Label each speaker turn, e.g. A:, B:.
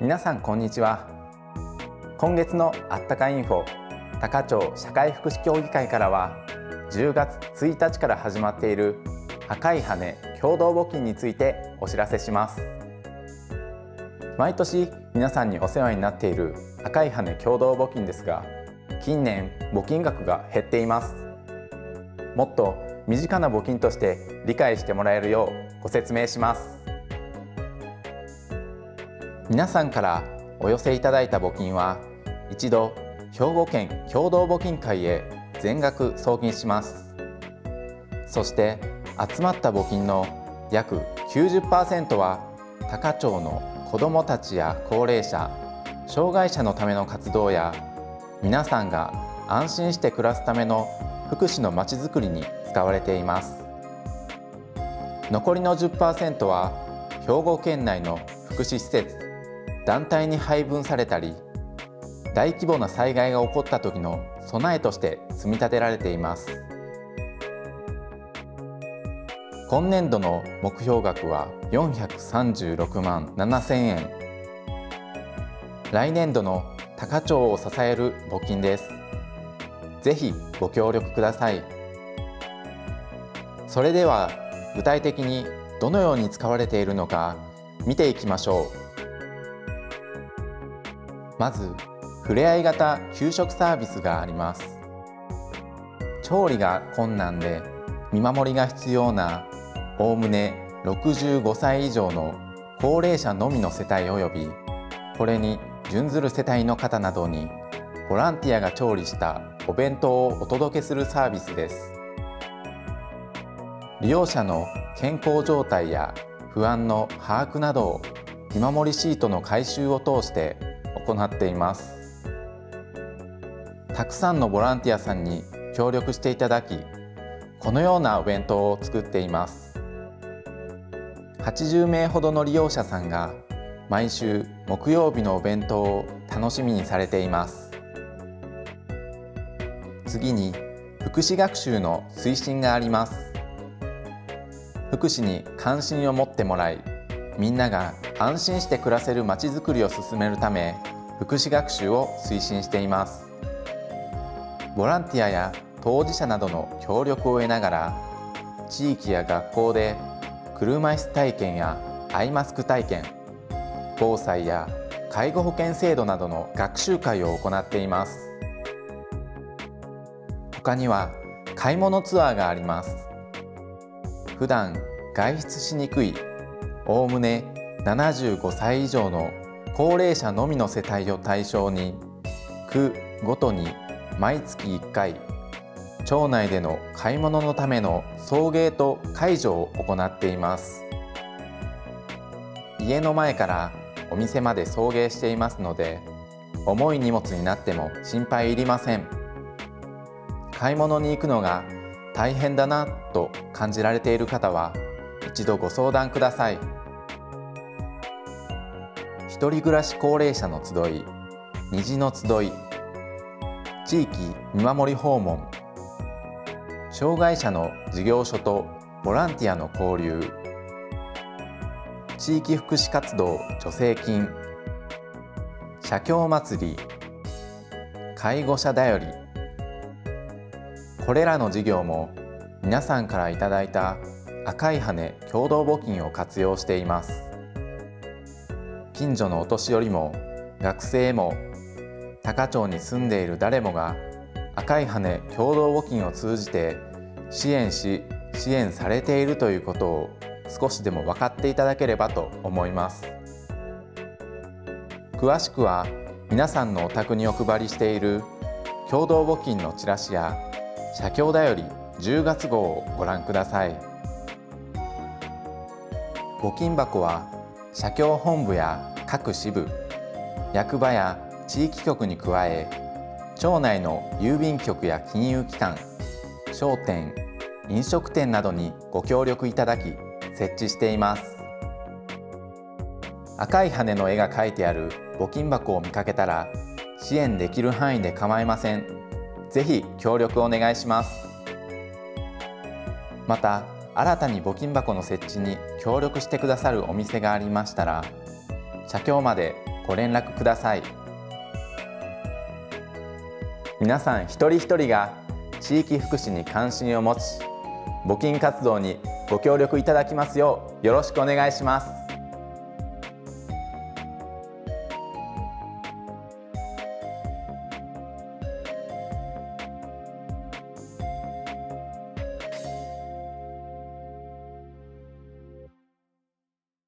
A: 皆さんこんにちは。今月のあったかインフォ高町社会福祉協議会からは10月1日から始まっている赤い羽共同募金についてお知らせします。毎年皆さんにお世話になっている赤い羽共同募金ですが近年募金額が減っています。もっと身近な募金として理解してもらえるようご説明します。皆さんからお寄せいただいた募金は一度兵庫県共同募金会へ全額送金します。そして集まった募金の約90%は高町の子どもたちや高齢者障害者のための活動や皆さんが安心して暮らすための福祉のまちづくりに使われています。残りの10%は兵庫県内の福祉施設団体に配分されたり大規模な災害が起こった時の備えとして積み立てられています。今年度の目標額は436万7000円。来年度の高町を支える募金です。ぜひご協力ください。それでは具体的にどのように使われているのか見ていきましょう。まずふれあい型給食サービスがあります。調理が困難で見守りが必要なおおむね65歳以上の高齢者のみの世帯及びこれに準ずる世帯の方などにボランティアが調理したお弁当をお届けするサービスです。利用者の健康状態や不安の把握などを見守りシートの回収を通して行っています。たくさんのボランティアさんに協力していただきこのようなお弁当を作っています。80名ほどの利用者さんが毎週木曜日のお弁当を楽しみにされています。次に福祉学習の推進があります。福祉に関心を持ってもらいみんなが安心して暮らせるまちづくりを進めるため福祉学習を推進しています。ボランティアや当事者などの協力を得ながら地域や学校で車椅子体験やアイマスク体験防災や介護保険制度などの学習会を行っています。他には買い物ツアーがあります。普段外出しにくいおおむね75歳以上の高齢者のみの世帯を対象に区ごとに毎月1回町内での買い物のための送迎と介助を行っています。家の前からお店まで送迎していますので重い荷物になっても心配いりません。買い物に行くのが大変だなと感じられている方は一度ご相談ください。一人暮らし高齢者の集い虹の集い地域見守り訪問障害者の事業所とボランティアの交流地域福祉活動助成金社協祭り介護者だよりこれらの事業も皆さんからいただいた赤い羽共同募金を活用しています。近所のお年寄りも学生も高町に住んでいる誰もが赤い羽共同募金を通じて支援し支援されているということを少しでも分かっていただければと思います。詳しくは皆さんのお宅にお配りしている共同募金のチラシや社協だより10月号をご覧ください。募金箱は社協本部や各支部役場や地域局に加え町内の郵便局や金融機関商店飲食店などにご協力いただき設置しています。赤い羽の絵が描いてある募金箱を見かけたら支援できる範囲で構いません。ぜひ協力お願いします。また新たに募金箱の設置に協力してくださるお店がありましたら社協までご連絡ください。皆さん一人一人が地域福祉に関心を持ち募金活動にご協力いただきますようよろしくお願いします。